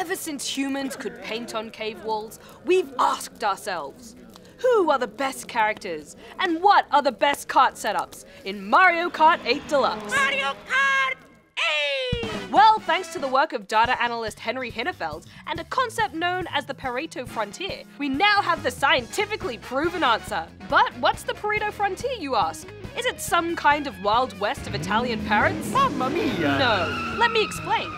Ever since humans could paint on cave walls, we've asked ourselves, who are the best characters and what are the best kart setups in Mario Kart 8 Deluxe? Mario Kart 8! Well, thanks to the work of data analyst Henry Hinnefeld and a concept known as the Pareto Frontier, we now have the scientifically proven answer. But what's the Pareto Frontier, you ask? Is it some kind of Wild West of Italian parrots? Mamma mia! No, let me explain.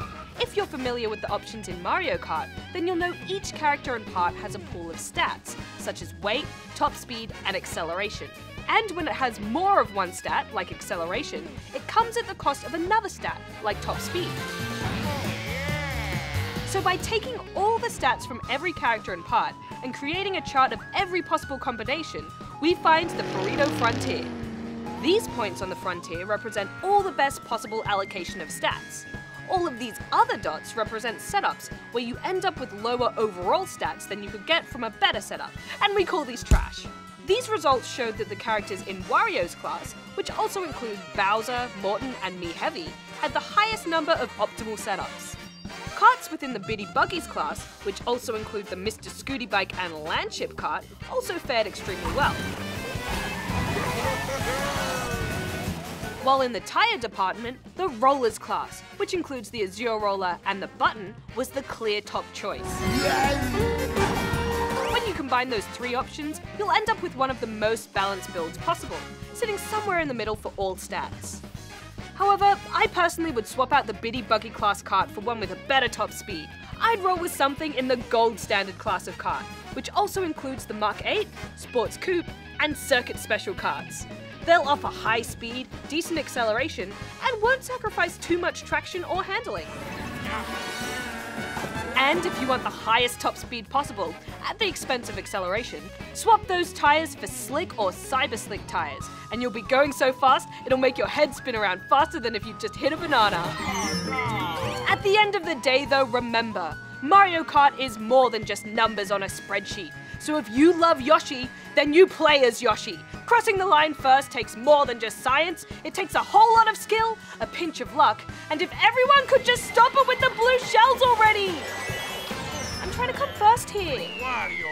If you're familiar with the options in Mario Kart, then you'll know each character and part has a pool of stats, such as weight, top speed, and acceleration. And when it has more of one stat, like acceleration, it comes at the cost of another stat, like top speed. So by taking all the stats from every character and part and creating a chart of every possible combination, we find the Pareto Frontier. These points on the frontier represent all the best possible allocation of stats. All of these other dots represent setups where you end up with lower overall stats than you could get from a better setup, and we call these trash. These results showed that the characters in Wario's class, which also include Bowser, Morton, and Mii Heavy, had the highest number of optimal setups. Carts within the Biddy Buggies class, which also include the Mr. Scooty Bike and Landship cart, also fared extremely well. While in the tyre department, the Rollers class, which includes the Azure Roller and the Button, was the clear top choice. When you combine those three options, you'll end up with one of the most balanced builds possible, sitting somewhere in the middle for all stats. However, I personally would swap out the Biddy Buggy class cart for one with a better top speed. I'd roll with something in the gold standard class of cart, which also includes the Mach 8, Sports Coupe, and Circuit Special karts. They'll offer high speed, decent acceleration, and won't sacrifice too much traction or handling. And if you want the highest top speed possible, at the expense of acceleration, swap those tyres for slick or cyber slick tyres, and you'll be going so fast it'll make your head spin around faster than if you just hit a banana. At the end of the day though, remember, Mario Kart is more than just numbers on a spreadsheet. So if you love Yoshi, then you play as Yoshi. Crossing the line first takes more than just science. It takes a whole lot of skill, a pinch of luck, and if everyone could just stop it with the blue shells already! I'm trying to come first here. Mario,